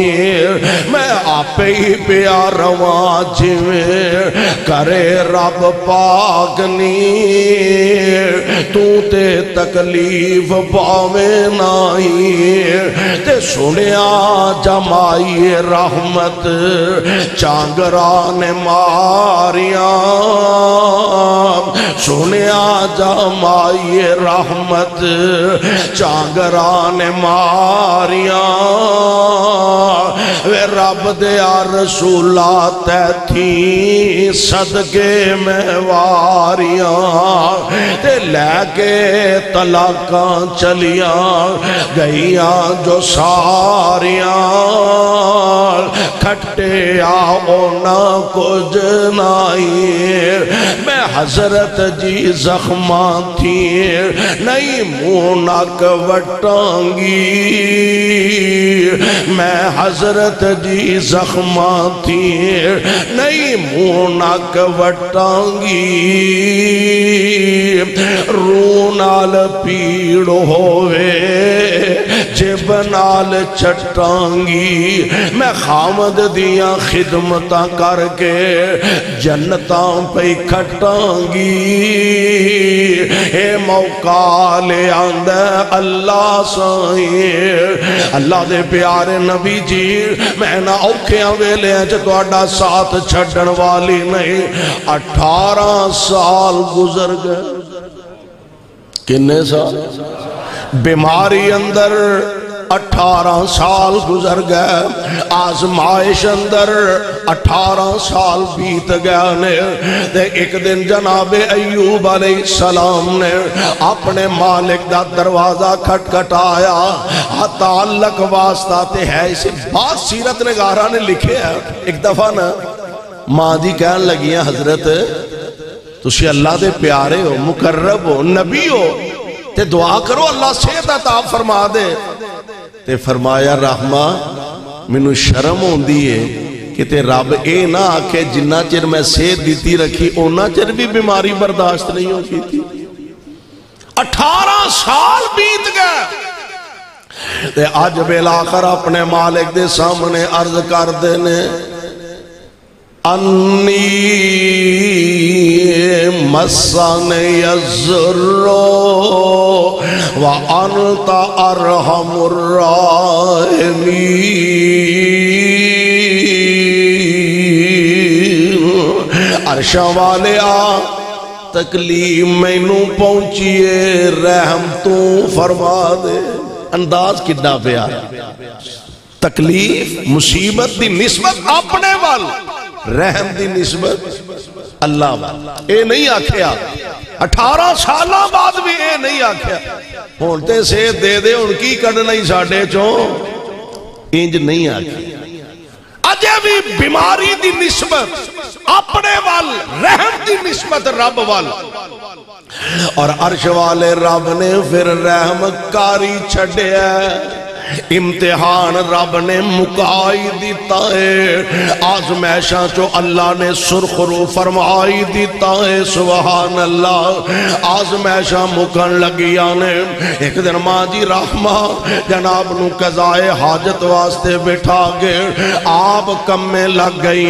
मैं आपे ही प्यार रवा जिमें करे रब पाक नी तू ते तकलीफ़ पावे नाई ते सुनिया जमाई रहमत चांगरा ने मारिया सुनिया जमाई रहमत चांगरा ने मारिया। वे रब दया रसूला तैथी सदके में वारिया। लैके तलाका चलिया, गईया जो सारिया। खट्टे आओ ना कुछ नाई मैं हज़रत जी जख्मा थी। नहीं मुँह नक वटांगी। मैं हज़रत जी जख्मा थी। नहीं मुँह नक वटांगी। रू नाल पीड़ होवे। जिब नाल चटांगी मैं खामद दिया खिदमत करके जन्नत पे खटांगी। हे मौका ले आंद अल्लाह साई। अल्लाह दे प्यारे नबी जी मैं ना औखिया वेलिया च साथ छड़न वाली नहीं। अठारह साल गुजर गए। किन्ने साल? बीमारी अंदर अठारह साल गुजर गए, आजमाइश अंदर अठारह साल बीत गए ने। ते एक दिन जनाबे अयूब सलाम ने अपने मालिक का दरवाज़ा खटखटाया। ताल्लक वास्ता ते है इसे बात सीरत नगारा ने लिखे है। एक दफ़ा ना माँ जी कह लगी हज़रत तुम अल्लाह के प्यारे हो, मुकर्रब हो, नबी हो ते दुआ करो, अल्लाह सेहत अता फरमा दे। ते फरमाया, रहमा, मैनू शर्म आती है कि रब ये ना आखे, जिन्ना चिर मैं सेहत दी रखी, उन्ना चिर भी बीमारी बर्दाश्त नहीं होगी थी अठारह साल बीत गए अज बेलाकर अपने मालिक के सामने अर्ज़ करते हैं अन्नी वाले आ तकलीफ़ मैनू पहुंचीए, रहम तू फरमा दे अंदाज किड्डा प्यार। तकलीफ़, मुसीबत की निस्बत अपने वाल। रहम की निस्बत। अल्लाह ये नहीं आख्या। अठारह साल बाद भी ये नहीं आख्या। हूँ तो सेहत दे दे हूँ की कढ़ना ही साढ़े चो? इंज नहीं आख्या। अजे भी बीमारी की निस्बत, अपने वाल, रहम की निस्बत रब वाल। और अर्श वाले रब ने फिर रहम कारी छड़िया इम्तिहान रब ने मुकाई दिता है। आजमैशा चो अल्लाह ने सुरखरू फरमाई दिता है। सुबहान अल्लाह आजमैशा मुकन लगिया ने। एक दिन माँ जी राहमा, जनाब न कजाए हाजत वास्ते बिठा गए आप कमे लग गई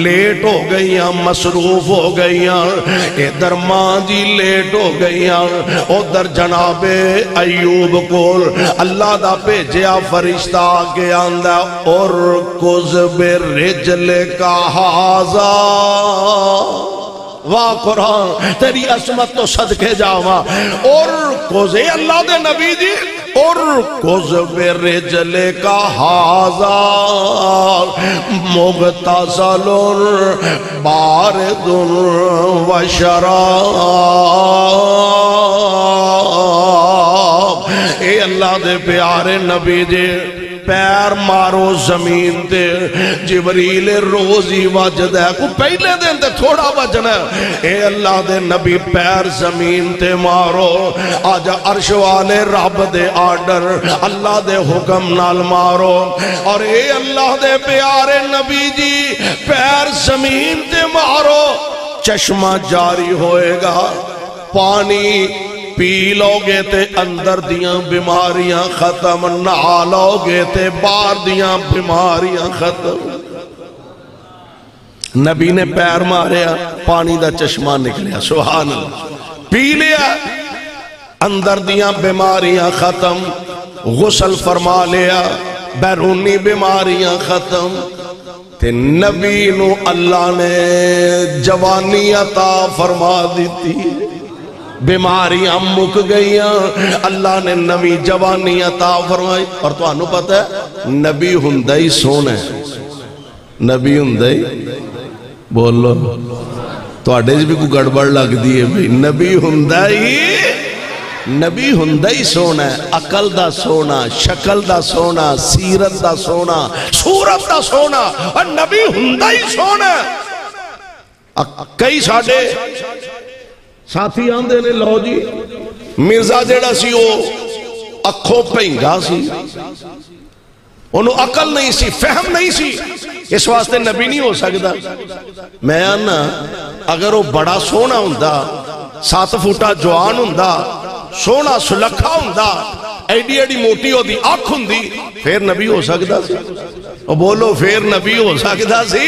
लेट हो गई मसरूफ हो गई इधर माँ जी लेट हो गई उधर जनाबे अयूब को अल्लाह का भेजा फरिश्ता के आंदा और कुछ रिजले का हाजा। वाह कुरान, तेरी असमत तो सदके जावा। और कोजे अल्लाह दे नबी जी और कुछ रिजले का हाजार मुगता सलोर बार दुन वशरा ए अल्लाह दे प्यारे नबी दे पैर मारो ज़मीन ते जिबरील रोज ही वजदा है को पहले दिन ते थोड़ा वजना ए अल्लाह दे नबी पैर ज़मीन ते मारो आज अर्श वाले रब दे आर्डर अल्लाह दे हुक्म नाल मारो और ए अल्लाह दे प्यारे नबी जी पैर ज़मीन ते मारो चश्मा जारी होएगा पानी पी लोगे ते अंदर दिया बीमारियाँ खत्म, नहा लोगे ते बाहर दिया बीमारियाँ खत्म। नबी ने पैर मारिया पानी का चश्मा निकलिया सुहान पी लिया, अंदर दिया बीमारियाँ खत्म, गुसल फरमा लिया, बैरूनी बीमारियाँ खत्म। ते नबी नु अल्लाह ने जवानी अता फरमा दी बीमारियाँ मुक गई अल्लाह ने नवी जवानी अता फरमाई। और थानू पता है, नबी हुंदा ही सोना नबी हुंदा ही बोलो। थोड़े भी कोई गड़बड़ लगती है भाई? नबी हुंदा ही नबी हुंदा ही सोना अकल का सोना शकल का सोना सीरत का सोना सूरत का सोना और नबी हुंदा ही सोना कई साडे साथी आंदे ने, लो जी। मिर्ज़ा जेड़ा सी वो अखों भेंगा सी। अकल नहीं सी, फहम नहीं सी। इस वास्ते नबी नहीं हो सकता मैं आना अगर वो बड़ा सोहना हों सत फुटा जवान हों सोहना सुलखा हों एडी एडी मोटी ओदी अख होंगी फिर नबी हो सकता बोलो, फिर नबी हो सकता सी।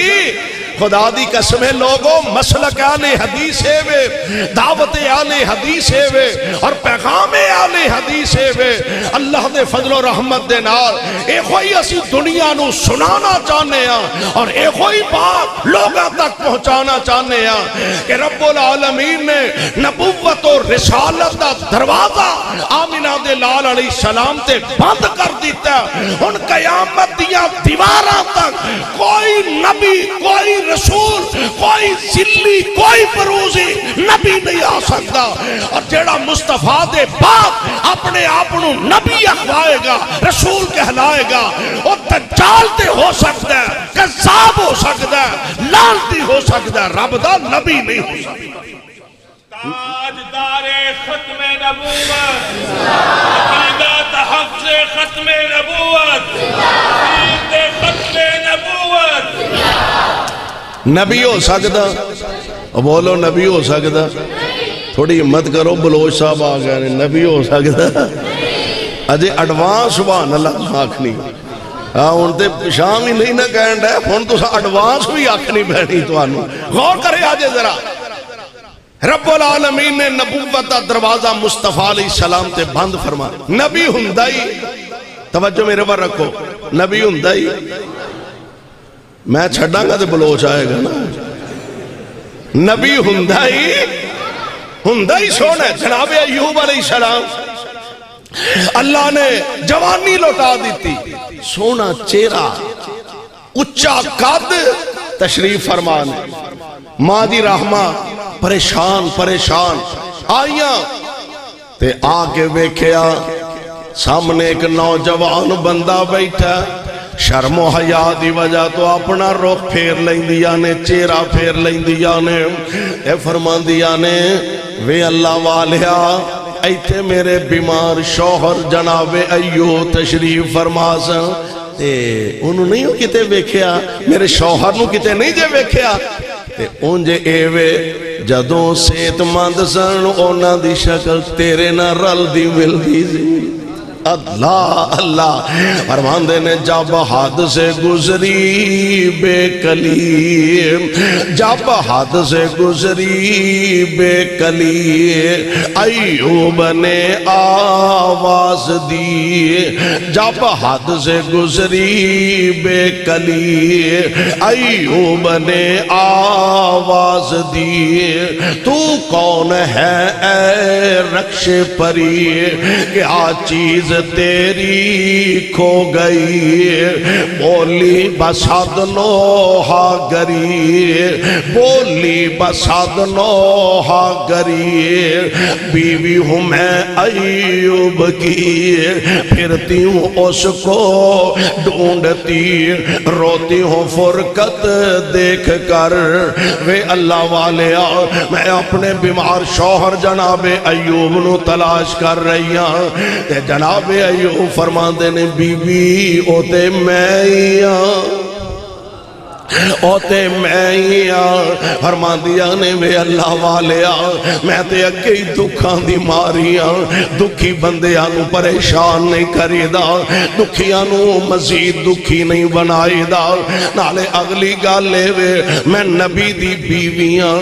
खुदा दी कसम है, लोगों, मसलक आले हदीस है वे, दावत आले हदीस है वे, और पैगाम आले हदीस है वे। अल्लाह दे फजलो रहमत दे नाल एको ही असी दुनिया नु सुनाना चाहने हैं और एको ही बात लोगों तक पहुंचाना चाहने हैं कि रब्बुल आलमीन ने नबुवत और रिसालत दा दरवाज़ा आमिना दे लाल अलैहि सलाम ते बंद कर दिता। हुन कयामत दीवारां तक कोई नबी, कोई रसूल, कोई जिली कोई परूजी नबी नहीं आ सकता। और जेड़ा मुस्तफ़ा दे बाद अपने आप नबी अखवाएगा रसूल कहलाएगा और दज्जाल ते हो सकता है, कजाब हो सकता है, लालती हो सकता है, रब दा नबी नहीं हो सकता। ताजदारे खत्म नबूवत से खत्म नबूवत खत्म नबूवत। नबी हो सकता बोलो, नबी हो सकता थोड़ी हिम्मत करो, बलोच साहब आ गए नबी हो सकता अजे एडवांस बहान अल्लाह आखनी हाँ हूँ तो पिछा भी नहीं ना कह डे हूँ तुम एडवांस भी आखनी पैनी गौर करे अजे जरा। रब्बुल आलमीन ने नबूवत का दरवाज़ा मुस्तफ़ा सलाम ते बंद फरमा नबी ही। तवज्जो मेरे पर रखो। नबी ही। मैं छड़ागा तो बलोच आएगा ना? नबी हुंदा ही हुंदा ही सोना जनाबे अयूब सलाम, अल्लाह ने जवानी लौटा दी सोना चेहरा, उच्चा कद, तशरीफ़ फरमान। माँ दी रहमा, परेशान परेशान। आईया, ते आके वेख्या सामने एक नौजवान बंदा बैठा। शर्मो हया की वजह तो अपना रुख फेर लिया ने, चेहरा फेर लिया ने। फरमादिया ने, वे अल्लाह वालिया इतने मेरे बीमार शौहर जनाबे अयो तशरीफ़ फरमास। ओनू नहीं किते वेख्या? मेरे शौहर नु किते नहीं जे वेख्या? जदों सेहतमंद सन, उन्हों की शक्ल तेरे ना रलती मिलती अल्लाह अल्लाह। फरमाते ने, जब हद से गुजरी बेकली जब हद से गुजरी बेकली अयूब ने आवाज़ दी, जब हद से गुजरी बेकली अयूब ने आवाज़ दी, तू कौन है, ए रक्ष परी? क्या चीज़ तेरी खो गई। बोली बसाद हा गरी बोली बसाद हा गरी बीवी हूँ मैं अयुब की। फिरती हूँ उसको ढूंढती। रोती हूँ फुरकत देख कर। वे अल्लाह वाले मैं अपने बीमार शौहर जनाबे अयूब न तलाश कर रही हाँ। जनाब जनाबे अयो फरमाते ने बीबी ओते मैं ही हाँ ओते मैं ही आ, फरमादिया ने वे अल्लाह वाले मैं ते अगे ही दुखा की मारी हाँ दुखी बंदिया परेशान नहीं करीदा। दुखिया मजीद दुखी नहीं बनाईदा। नाले अगली गल वे, मैं नबी दी बीवियाँ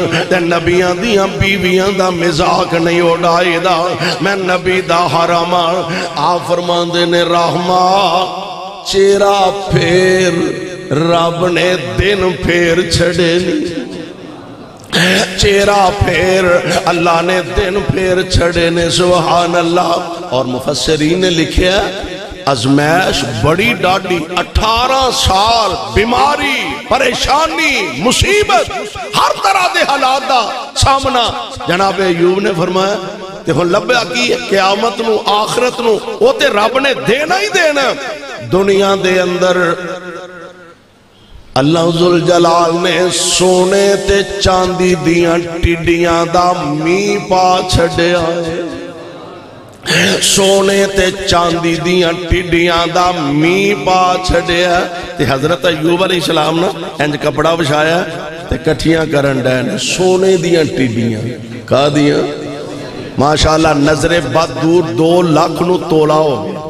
नबिया दिया बीवियाँ दा मज़ाक नहीं उड़ाईदा। मैं नबी दा हरामा आ। फरमाते ने, राहमा, चेहरा फेर। रब ने दिन फेर छड़े नहीं चेहरा फेर, अल्लाह ने दिन फेर छड़े ने सुहान अल्लाह और मुफसरी ने लिखे अजमैश बड़ी डाडी अठारह साल बीमारी, परेशानी, मुसीबत, हर तरह के हालात का सामना। जनाब यूब ने फरमाया तो हम लभ्या की क्यामत आखरत न रब ने देना ही देना। दुनिया के दे अंदर अल्लाह जलाल ने सोने ते चांदी दिया टिडिया का मींह पा छड़िया सोने ते चांदी दिया टिडिया का मींह पा छड़िया हज़रत अयूब अली सलाम ने इंज कपड़ा बछाया ते कठियाँ करन सोने दिया टिडिया का दिया माशाला नजरे बद दूर दो लख नोला हो गया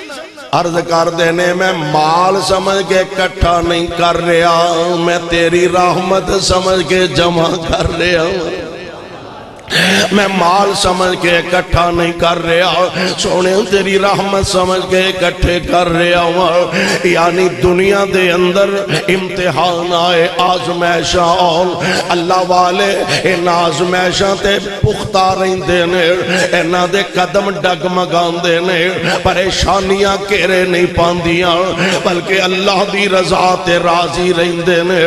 अर्ज़ कर देने मैं माल समझ के इकट्ठा नहीं कर रहा मैं तेरी रहमत समझ के जमा कर रहा हूँ। मैं माल समझ के इकट्ठा नहीं कर रहा, सोने तेरी रहमत समझ के इकट्ठे कर रहा हूँ। यानी दुनिया दे अंदर इम्तिहान आए आजमैशा अल्लाह वाले इन आजमैशा ते पुख्ता रहते ने, इन्हों दे कदम डगमगाते ने। परेशानियाँ घेरे नहीं पादियाँ, बल्कि अल्लाह की रजा ते राज़ी रहते ने।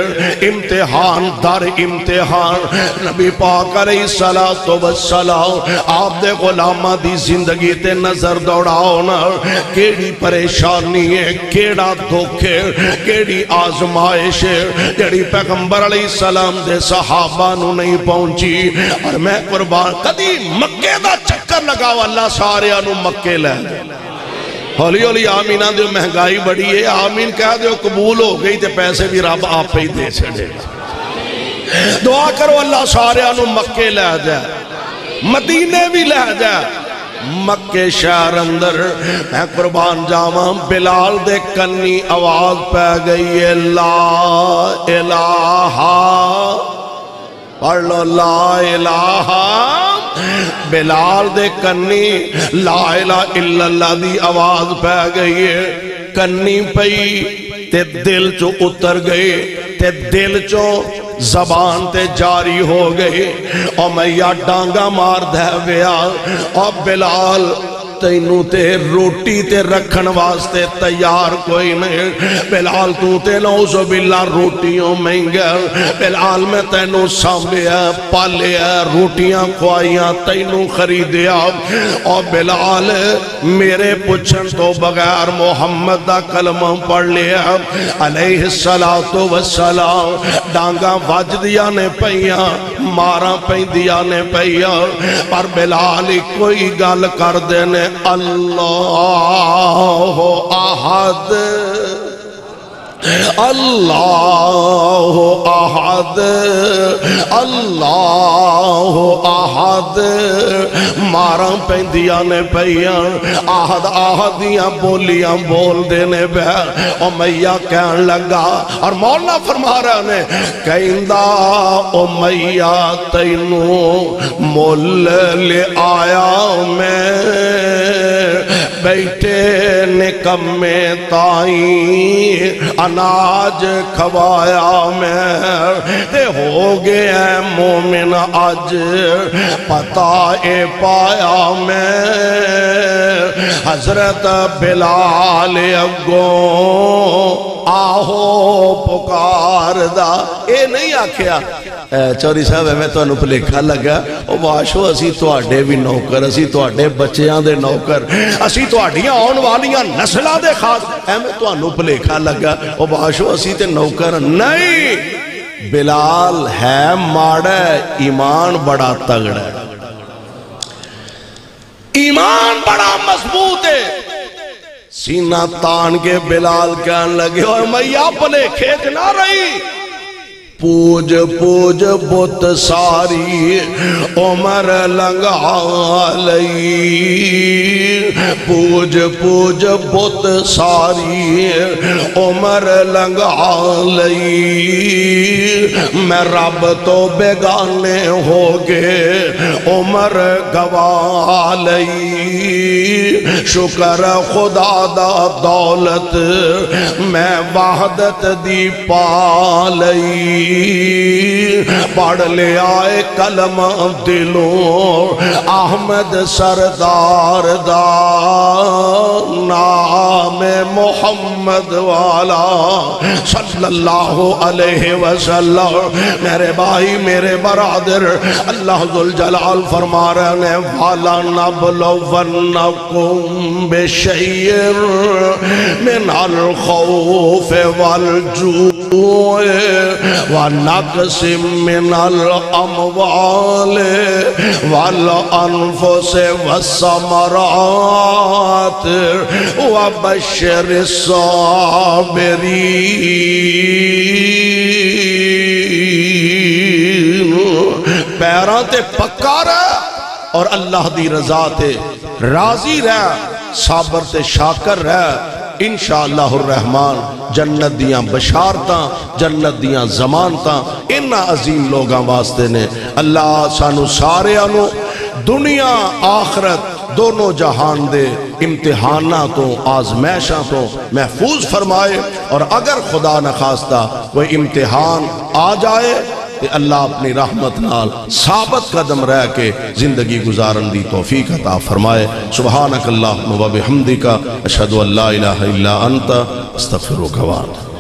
इम्तिहान दर इम्तिहान। नबी पाक सला आप दे गुलामा दी ज़िंदगी ते नज़र दौड़ाओ ना। केड़ी परेशानी है, केड़ा केड़ी आजमाइश है, जड़ी पैगंबर अलैहि सलाम दे सहाबा नु नहीं पहुँची। और मैं कुर्बान, कदी मक्के दा चक्कर लगाओ, अल्लाह सारे नु मक्के ले हौली हौली आमीना दो महँगाई बड़ी है, आमीन कह दो कबूल हो गई तो पैसे भी रब आप ही दे छड़ेगा दुआ करो अल्लाह सारे मक्के लै जाए मदीने भी लै जाए मक्के शहर अंदर मैं कुर्बान जावा, बिलाल दे कन्नी आवाज़ पै गई है ला इलाहा पढ़ लो, ला इलाहा बिलाल दे कन्नी ला इला इल्लल्लाह दी आवाज़ पै गई है कन्नी पई, ते दिल चो उतर गए, ते दिल चो जबान ते जारी हो गई। और मैया डांगा मार दे बिलाल तेनू ते रोटी ते रखन वास्ते तैयार कोई नहीं। बिलाल, तू ते नौसो बिल्ला रोटियों महँगा बिलाल, मैं तेनू सांभिया पालिया रोटियाँ खुआइया, तेनू खरीदिया और बिलाल, मेरे पुछन तो बगैर मोहम्मद का कलमा पढ़ लिया। अलैहि सलातो वसलाम डांगा वजदिया ने पईया, मारा पैंदिया ने पर बिलाल कोई गल कर देने अल्लाह आहद अल्लाह आहद अल्लाह आहद मारा पैंदिया ने पईया आहद आहदियाँ बोलियाँ बोल देने ओ मैया कह लगा, और मौला फरमा रहा ने, कहंदा, ओ मैया तैनू मुल ले आया मैं। बैठे निकम्मे ताई, अनाज खवाया मैं। ते हो गया मोमिन अज पता ए पाया मैं। हज़रत बिलाल अगो आहो पुकार दा ए, नहीं आख्या चौधरी साहब मैं ਤੁਹਾਨੂੰ ਭੁਲੇਖਾ ਲੱਗਾ ਉਹ ਵਾਸ਼ੋ ਅਸੀਂ ਤੁਹਾਡੇ ਵੀ ਨੌਕਰ ਅਸੀਂ ਤੁਹਾਡੇ ਬੱਚਿਆਂ ਦੇ ਨੌਕਰ ਅਸੀਂ ਤੁਹਾਡੀਆਂ ਆਉਣ ਵਾਲੀਆਂ ਨਸਲਾਂ ਦੇ ਖਾਸ ਐਵੇਂ ਤੁਹਾਨੂੰ ਭੁਲੇਖਾ ਲੱਗਾ ਉਹ ਵਾਸ਼ੋ ਅਸੀਂ ਤੇ ਨੌਕਰ ਨਹੀਂ ਬਿਲਾਲ ਹੈ ਮਾੜਾ ईमान बड़ा तगड़ा ईमान बड़ा मजबूत है सीना तान के बिलाल कहने लगे और मैया भलेखे च ना रही पूज पूज बुत सारी उमर लंघा लई। पूज पूज, बुत सारी उमर लंघा लई। मैं रब तो बेगाने हो गए उमर गवा लई। शुक्र खुदा दा दौलत, मैं वहदत दी पा पढ़ ले आए कलम दिलों, अहमद सरदार दा। नाम मोहम्मद वाला। सल्लल्लाहु अलैहि वसल्लम। मेरे भाई, मेरे बरादर, अल्लाह जुल जलाल फरमा रहे वाला, नबलवन्नकुम बेशैर मिनल खौफ वल जूए व नक्सिम मिनल अमवाल वल अनफुस वसमरात साबिरीन पैरों ते पक्का रह और अल्लाह दी रजा ते राज़ी रह, साबर ते शाकर रह। इनशालाहमान जन्नत दियाँ बशारतां, जन्नत दियाँ जमानतां इन्हां अजीम लोगों वास्ते ने अल्लाह सानू सारिਆਂ ਨੂੰ दुनिया, आखरत दोनों जहान दे इम्तिहाना तो आजमैशा तो महफूज फरमाए। और अगर खुदा न खास्ता कोई इम्तिहान आ जाए तो अल्लाह अपनी रहमत नाल साबत कदम रह के ज़िंदगी गुजारन दी तौफीक अता फरमाए। सुबहानक अल्लाह हमदी का अशहदु अल्ला इलाहा इल्ला अंत, अस्तगफिरुक व अतूबु।